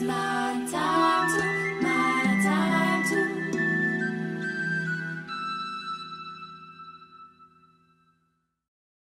smile.